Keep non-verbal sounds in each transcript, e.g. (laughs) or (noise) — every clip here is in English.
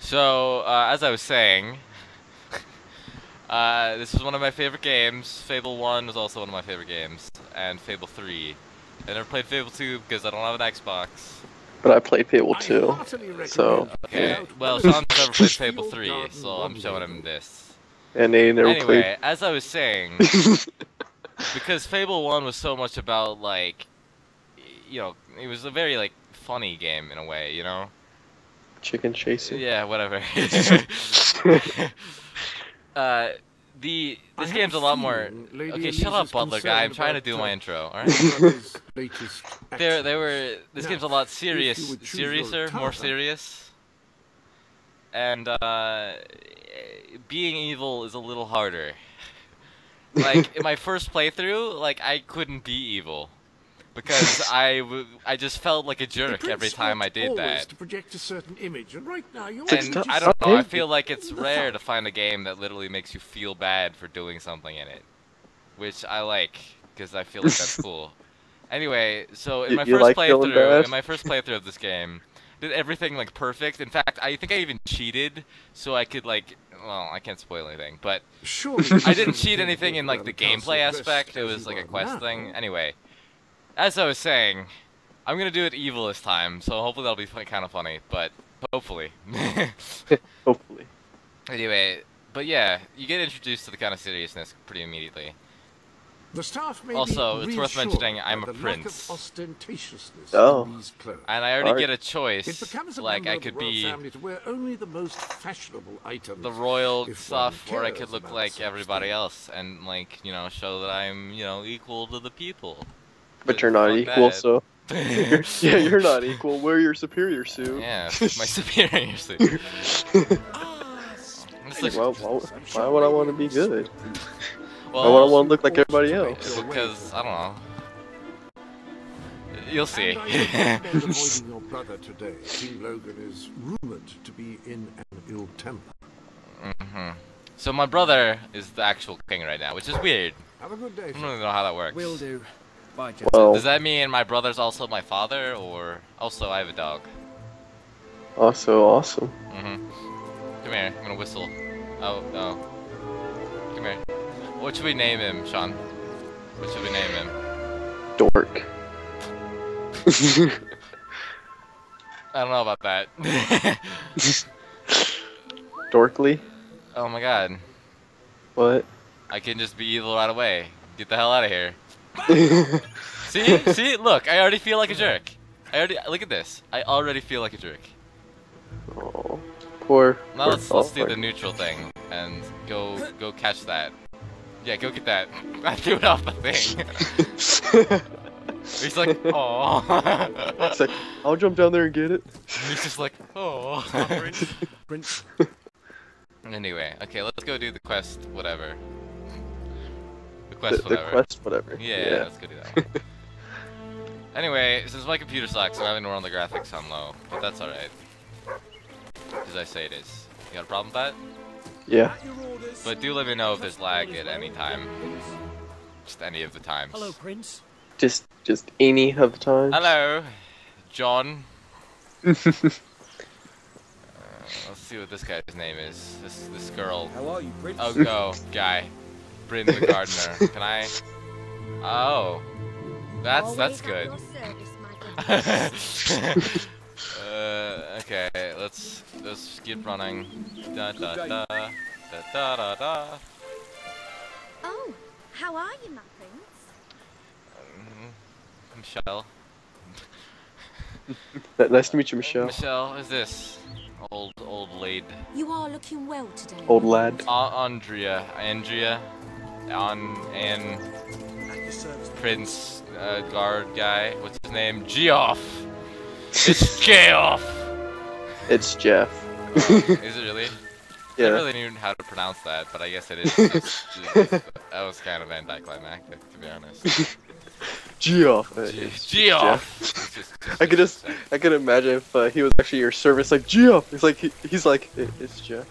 So, uh, as I was saying, (laughs) uh, this is one of my favorite games. Fable 1 was also one of my favorite games, and Fable 3. I never played Fable 2 because I don't have an Xbox. But I played Fable 2. So, Okay, well, Sean's never played Fable 3, so I'm showing him this. and they never Anyway, as I was saying, (laughs) because Fable 1 was so much about, like, you know, it was a very, like, funny game in a way, you know? Played chicken chasing. Yeah, whatever. (laughs) (laughs) uh, the this game's a lot more. Okay, shut up, Butler guy. I'm trying to do my intro. (laughs) All right. There, they were. This Now, game's a lot serious, you would choose your seriouser, more serious. And uh, being evil is a little harder. Like in my first playthrough, like I couldn't be evil because (laughs) I, w- I just felt like a jerk every time I did that. To project a certain image, and right now you're And. I don't know. I feel like it's rare to find a game that literally makes you feel bad for doing something in it, which I like because I feel like that's (laughs) cool. Anyway, so in my you first like playthrough, in my first playthrough of this game, did everything like perfect. In fact, I think I even cheated so I could like. Well, I can't spoil anything, but Surely (laughs) I didn't cheat anything in like the gameplay aspect. It was like a quest thing. Anyway, as I was saying, I'm gonna do it evil this time, so hopefully that'll be kind of funny. But hopefully. (laughs) (laughs) Hopefully. anyway, but yeah, you get introduced to the kind of seriousness pretty immediately. The staff may Also, be it's worth mentioning I'm a the lack of prince. ostentatiousness Oh. these. And I already Alright. get a It choice. becomes a Like I could be family to wear only the most fashionable items. the royal stuff, or I could look like such everybody things. else and like you know show that I'm you know equal to the people. But you're not Fuck equal, that. so. You're, (laughs) yeah, you're not equal. We're your superior, suit. Yeah, (laughs) my superior suit. (laughs) It's like, Why, why, why would I want to be good? well, why would I want to look like everybody else? because I don't know. You'll see. And I avoiding your brother today. King Logan is rumored to be in an ill temper. hmm So my brother is the actual king right now, which is weird. Have a good day. I don't sir. really know how that works. Will do. Bye, Jeff. Well, Does that mean my brother's also my father, or also I have a dog? also awesome. Mm-hmm. Come here, I'm gonna whistle. Oh, oh. Come here. What should we name him, Sean? What should we name him? Dork. (laughs) I don't know about that. (laughs) Dorkly? oh my god. What? I can just be evil right away. Get the hell out of here. (laughs) See? (laughs) See? Look, I already feel like a jerk. I already look at this. I already feel like a jerk. oh, poor. Now poor let's let's do the neutral thing and go go catch that. Yeah, go get that. (laughs) I threw it off the thing. He's like, oh. it's like, I'll jump down there and get it. He's just like, oh. Prince, anyway, okay, let's go do the quest, whatever. The The, quest, the whatever. quest, whatever. Yeah, yeah let's go do that one. (laughs) anyway, since my computer sucks, I'm having to run the graphics on low, but that's alright. As I say it is. You got a problem with that? Yeah. But do let me know if there's lag at any time. Just any of the times. Hello, Prince. Just, just any of the time. Hello, John. (laughs) Uh, let's see what this guy's name is. This this girl. How are you, Prince? Oh, go, guy. Bryn the gardener. Can I? Oh, that's that's good. (laughs) uh, okay, let's let's keep running. Da da da da da da da. Oh, how are you, my prince? Mhm. Michelle. (laughs) Nice to meet you, Michelle. Michelle, who's this? Old old lady. You are looking well today. Old lad. Uh, Andrea. Andrea. On and Prince uh, guard guy. What's his name? Geoff. It's (laughs) Geoff. It's Jeff. (laughs) Is it really? Yeah. I really knew how to pronounce that, but I guess it is. (laughs) That was kind of anticlimactic, to be honest. Geoff. Geoff. Jeff. It's just- just- I could just, I could imagine if uh, he was actually your service, like Geoff. He's like he, he's like, "I- it's Jeff.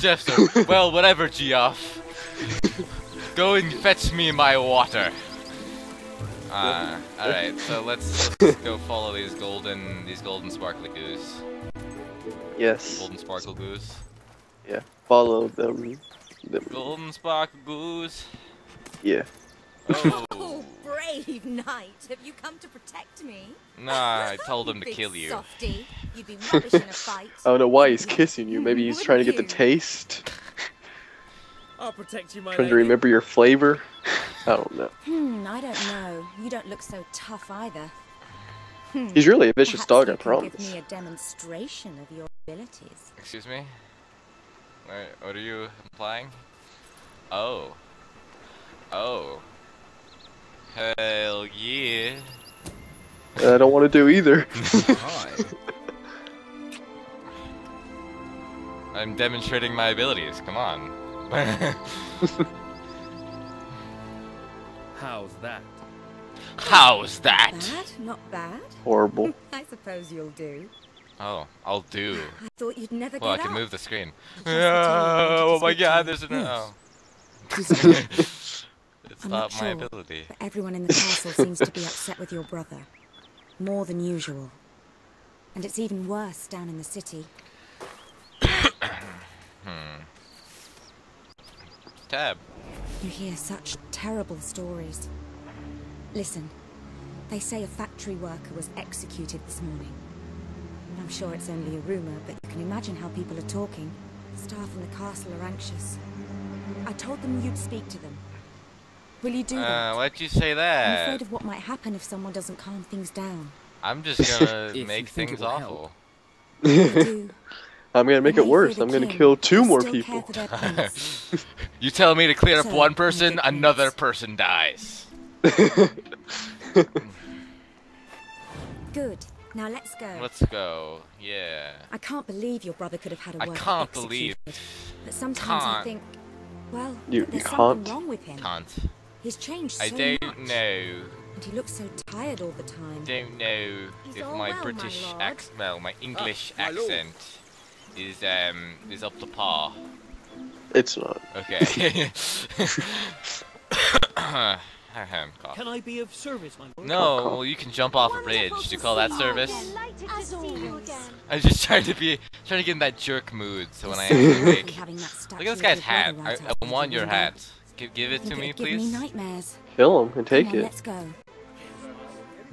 Jeff, sir. Well, whatever, Geoff. Go and fetch me my water. Ah, all right. So let's, let's go follow these golden, these golden sparkly goos. Yes. Golden sparkle goose. Yeah, follow them. them. Golden sparkle goose. Yeah. Oh. Oh, brave knight. Have you come to protect me? Nah, I (laughs) told him to kill you. Softy. You'd be (laughs) rubbish in a fight. I don't know why he's kissing you. Maybe he's trying to get the taste. I'll protect you, my Trying to remember your flavor. I don't know. Hmm, I don't know. You don't look so tough either. Hmm. He's really a vicious Perhaps dog, you I can promise. Give me a demonstration of your abilities. Excuse me? What, what are you implying? Oh. Oh. Hell yeah. I don't want to do either. (laughs) (laughs) I'm demonstrating my abilities. Come on. (laughs) How's that? How's that? Bad? Not bad. Horrible. I suppose you'll do. Oh, I'll do. I thought you'd never Well, I can up. move the screen. Just the two of them Oh my god, there's an. Oh. Yes. Oh. It's I'm not not my sure. ability. But everyone in the castle seems to be upset with your brother. More than usual. And it's even worse down in the city. Hmm. (coughs) Tab. You hear such terrible stories. Listen, they say a factory worker was executed this morning. I'm sure it's only a rumor, but you can imagine how people are talking. Staff in the castle are anxious. I told them you'd speak to them. Will you do that? Uh, why'd you say I'm that? afraid of what might happen if someone doesn't calm things down. I'm just gonna (laughs) make think it things awful. I do. (laughs) I'm gonna make it worse. I'm gonna king, kill two more people. for their prince. (laughs) You tell me to clear up So, one person, another person dies. Good. Now let's go. Let's go. Yeah. I can't believe your brother could have had a I I can't believe. But sometimes I Can't. think, well, You- there's you something can't? wrong with him. Can't. He's changed so I don't much. know. And he looks so tired all the time. I Don't know He's if my well, British lord. accent, well, my English my lord. accent is um is up to par. it's not. Okay. (coughs) Can I be of service, my lord? No, well you can jump off a bridge. Do you call that service? I'm just trying to be trying to get in that jerk mood. So when I You're actually make having that statue Look at this guy's hat. I, right I want your hat. Give, give it to me, it'd me please. nightmares. Kill him and take Come on, it. let's go.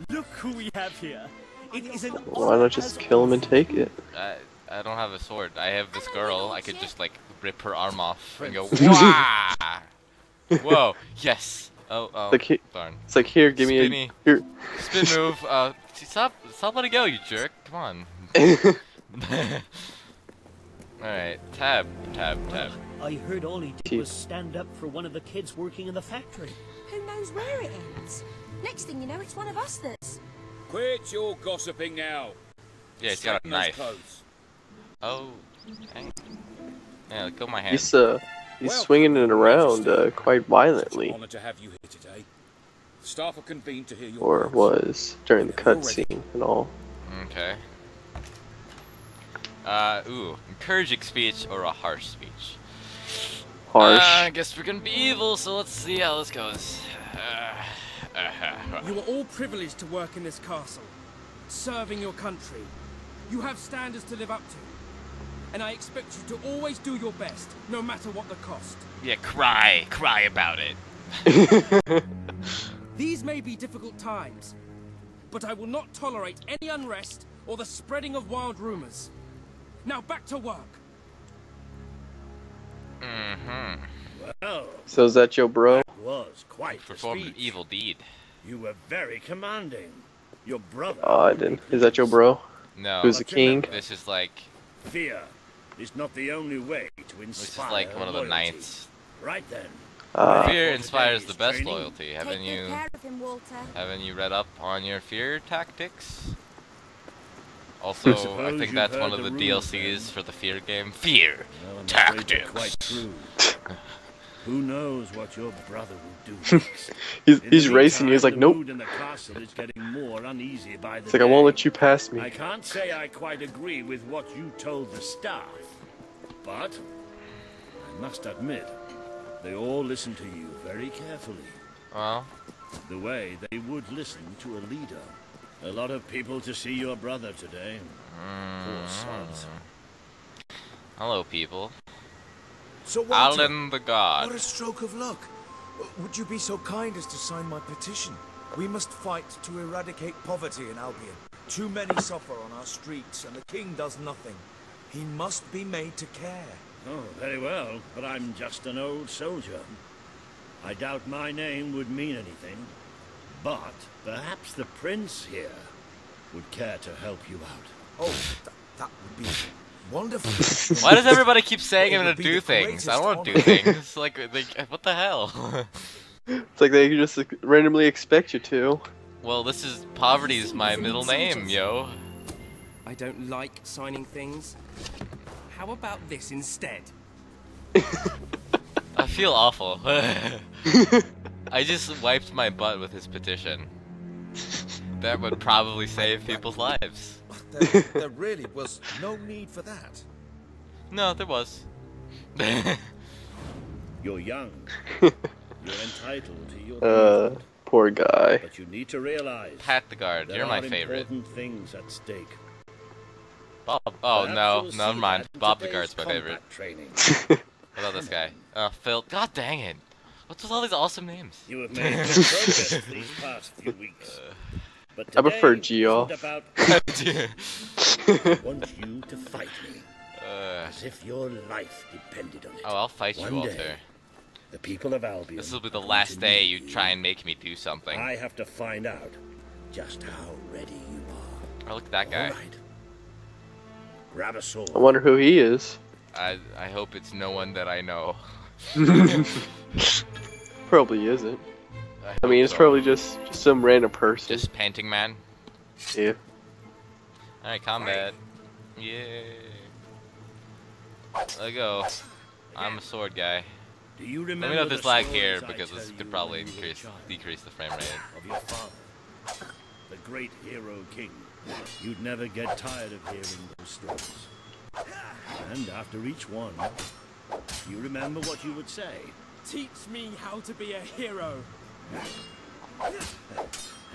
Look who we have here. It is an Why not just kill him and take it? I, I don't have a sword. I have this girl. I could just like rip her arm off and go Wah! (laughs) Whoa! Yes. Oh oh. Like he- darn. It's like here, give me Spinny. a here. Spin move. Uh, stop! Stop letting go, you jerk! Come on. (laughs) (laughs) All right. Tab. Tab. Tab. I heard all he did Keep. was stand up for one of the kids working in the factory. Who knows where it ends? Next thing you know, it's one of us that's. Quit your gossiping now. Yeah, he's got a knife. clothes. Oh. dang. Yeah, kill my hand. He's uh, he's Well, swinging it around uh, quite Such violently, an honor to have you here today. Staff are convened to hear your or words. was during the cutscene and all. Okay. Uh, ooh, encouraging speech or a harsh speech? Harsh. Uh, I guess we're gonna be evil, so let's see how this goes. Uh, uh, You are all privileged to work in this castle, serving your country. You have standards to live up to. And I expect you to always do your best, no matter what the cost. yeah, cry, cry about it. (laughs) These may be difficult times, but I will not tolerate any unrest or the spreading of wild rumors. Now back to work. Mm-hmm. Well, So is that your bro? that was quite the Performed an evil deed. You were very commanding. Your brother. Oh, I didn't. Is that your bro? No. Who's the king? This is like Fear is not the only way to this is inspire like one of the loyalty. knights. Right then. Uh, Fear inspires the best training. loyalty. Haven't Take you care of him, Walter. haven't you read up on your fear tactics? Also, I think that's one of the the DLCs then. for the fear game. Fear. Well, I'm afraid they're Tactics. Quite true. Who knows what your brother will do (laughs) he's he's racing. you. He's like, the nope. the castle is getting more uneasy by the It's like I won't let you pass me. I can't say I quite agree with what you told the staff, but I must admit, they all listen to you very carefully, Well, the way they would listen to a leader. A lot of people to see your brother today. Poor hmm. sods. Hello, people. So Walter, Alan the God. what a stroke of luck. Would you be so kind as to sign my petition? We must fight to eradicate poverty in Albion. Too many suffer on our streets, and the king does nothing. He must be made to care. Oh, very well, but I'm just an old soldier. I doubt my name would mean anything. But perhaps the prince here would care to help you out. Oh, th that would be wonderful. (laughs) Why does everybody keep saying I'm gonna do things? I don't want to do things. Like, like, what the hell? (laughs) It's like they just randomly expect you to. well, this is poverty's my middle name, yo. I don't like signing things. How about this instead? (laughs) I feel awful. I just wiped my butt with his petition. That would probably save people's lives. there, there really was no need for that. No, there was. (laughs) You're young. You're entitled to your (laughs) Uh, treatment. poor guy. But you need to realize Pat the guard, you're my are favorite. important things at stake. Bob. Oh Perhaps no, never mind. Bob the guard's my combat favorite. Training. What about this guy? Uh, Phil. God dang it! What's with all these awesome names? You have made good progress (laughs) these past few weeks. But I prefer today about (laughs) I want you to fight me uh, as if your life depended on it. oh, I'll fight you, Walter. day, the people of Albion. This will be the last day you try and make me do something. I have to find out just how ready you are. Oh, look at that guy. All right. Grab a sword. I wonder who he is. I I hope it's no one that I know. (laughs) Probably isn't. I hope mean, it's so. probably just, just some random person. just painting man. Yeah. All right, combat. Yeah. Let go. I'm a sword guy. Do you remember Let me know if the there's lag here because this could probably when you were a increase decrease the frame rate. Of your father, the great hero king. You'd never get tired of hearing those stories. And after each one, you remember what you would say. Teach me how to be a hero.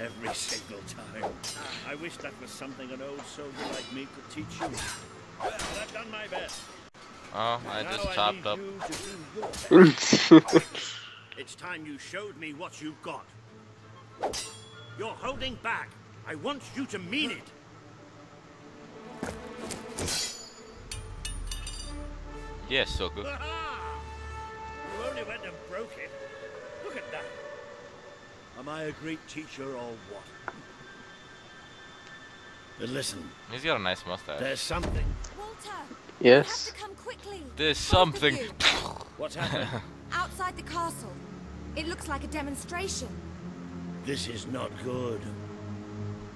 Every single time. I wish that was something an old soldier like me could teach you. Well, I've done my best. Oh, I Now just I chopped need up. to do your best. (laughs) It's time you showed me what you've got. You're holding back. I want you to mean it. Yes, Soku. Aha! Only went and broke it. Look at that. Am I a great teacher or what? But listen, He's got a nice mustache. there's something. Walter! yes. Have to come quickly. There's Both something. (laughs) What's happening? Outside the castle. It looks like a demonstration. this is not good.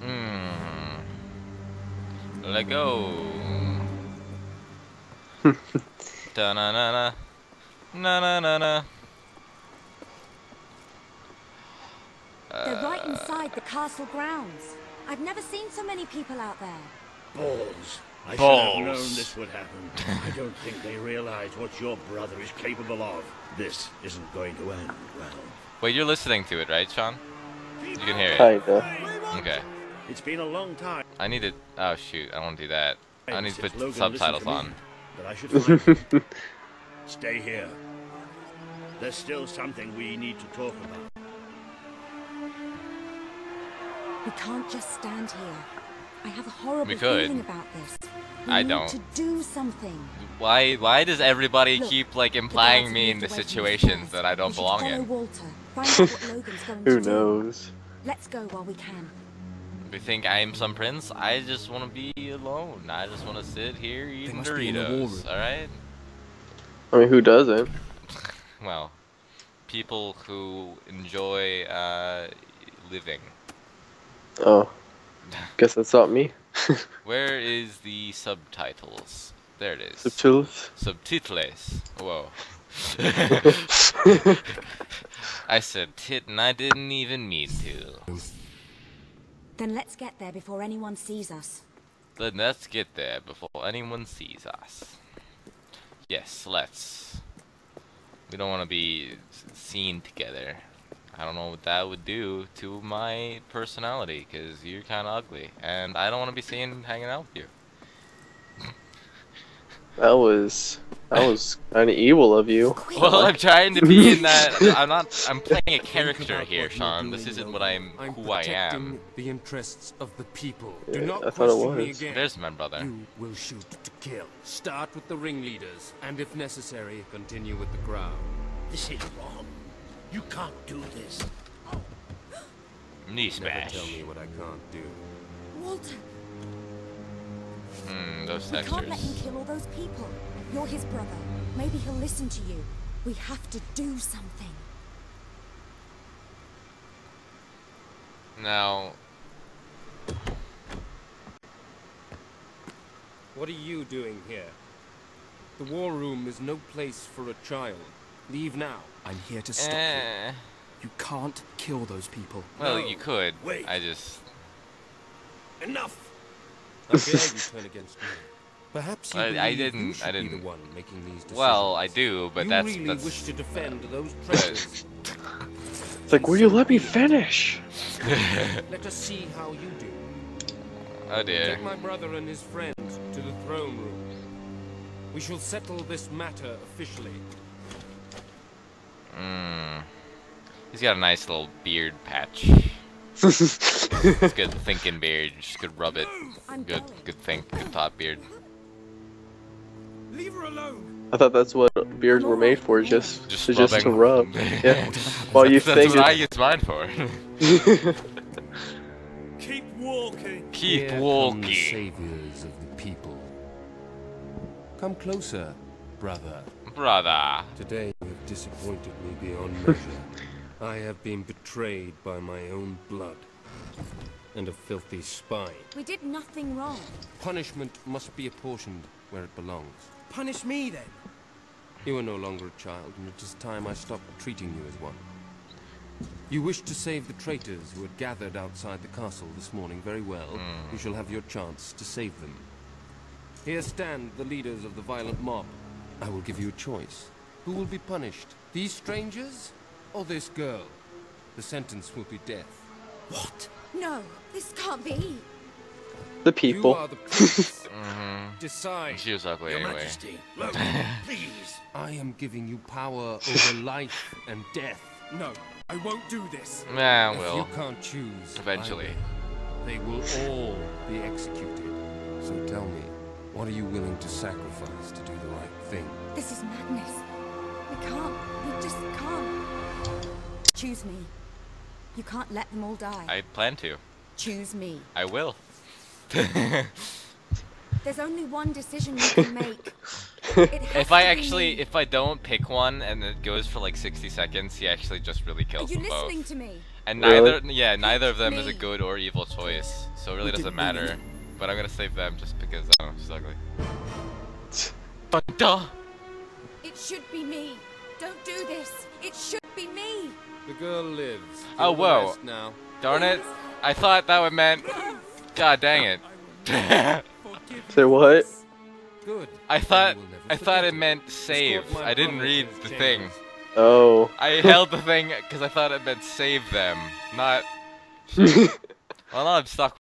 Hmm. Let go. da na na na. Na na na na. They're right inside the castle grounds. I've never seen so many people out there. Balls. I should have known this would happen. I don't think they realize what your brother is capable of. This isn't going to end well. Wait, you're listening to it, right, Sean? You can hear it. Kinda. Okay. It's been a long time I need to. Oh shoot! I don't do that. I need to put Logan subtitles listened to on. me, But I should. (laughs) Stay here. There's still something we need to talk about. We can't just stand here. I have a horrible We could. feeling about this. We I need don't. to do something. Why? Why does everybody Look, keep like implying me in the moved away from the situations that I don't belong in? Walter. Find out what (laughs) Logan's going Who to do. knows? Let's go while we can. You think I am some prince? I just want to be alone. I just want to sit here eating must be in the war Doritos. All right. I mean, who doesn't? Well, people who enjoy uh, living. Oh. (laughs) Guess that's not me. (laughs) Where is the subtitles? There it is. Subtitles. Subtitles. Whoa. (laughs) I said tit and I didn't even mean to. Then let's get there before anyone sees us. Then let's get there before anyone sees us. Yes, let's. We don't want to be seen together. I don't know what that would do to my personality, because you're kind of ugly. And I don't want to be seen hanging out with you. That was that was kind of evil of you. (laughs) Well, I'm trying to be in that. I'm not. I'm playing a character here, Sean. This isn't what I'm. I'm Who I protecting am. the interests of the people. Yeah, Do not I thought it question me was. again. There's my brother. You will shoot to kill. Start with the ringleaders, and if necessary, continue with the crowd. This is wrong. You can't do this. Knee Never tell me what I can't do. Walter, Hmm, those we can't let him kill all those people. You're his brother. Maybe he'll listen to you. We have to do something. Now, What are you doing here? The war room is no place for a child. Leave now. I'm here to stop you. eh, You can't kill those people. well, No, you could. wait. I just. Enough! How (laughs) dare you turn against me? Perhaps you I- I didn't- should I didn't- the one making these decisions. Well, I do, but you that's really that's. wish to defend those (laughs) but- traitors. It's like, will you let me finish? (laughs) Let us see how you do. oh dear. Take my brother and his friends to the throne room. We shall settle this matter officially. Mm. He's got a nice little beard patch. It's good thinking beard. Just good rub it. I'm Good, going. good think. Good top beard. Leave her alone. I thought that's what beards were made for, just Just to, just to rub. (laughs) Yeah. While you That's think what I use mine for. (laughs) Keep walking! Keep Here come walking. saviors of the people. Come closer, brother. Brother. Today you have disappointed me beyond measure. I have been betrayed by my own blood and a filthy spine. We did nothing wrong. Punishment must be apportioned where it belongs. Punish me then. You are no longer a child, and it is time I stopped treating you as one. You wish to save the traitors who had gathered outside the castle this morning very well. Hmm. You shall have your chance to save them. Here stand the leaders of the violent mob. I will give you a choice. Who will be punished? These strangers or this girl? The sentence will be death. What? No, this can't be. the You people. are the prince. (laughs) Mm-hmm. Decide. She was ugly Your anyway. Majesty, (laughs) Logan, please! I am giving you power (laughs) over life and death. No, I won't do this. Nah, If well. you can't choose, eventually. will. they will all be executed. So tell me, what are you willing to sacrifice to do the right thing? This is madness. We can't. We just can't. Choose me. You can't let them all die. I plan to. Choose me. I will. (laughs) (laughs) There's only one decision you can make. If I actually, me. if I don't pick one and it goes for like 60 seconds, he actually just really Are kills you them both. listening to me? And Really? neither, yeah, neither of them is a good or evil choice, so it really doesn't matter. But I'm gonna save them just because I don't know, she's ugly. But duh. It should be me. Don't do this. It should be me. The girl lives. Oh, Do whoa. rest Now. Darn it! I thought that would meant. God dang it! (laughs) Say what? Good. I thought You will never I thought it meant save. I didn't read the thing. Oh. I (laughs) held the thing because I thought it meant save them, not. (laughs) well, now I'm stuck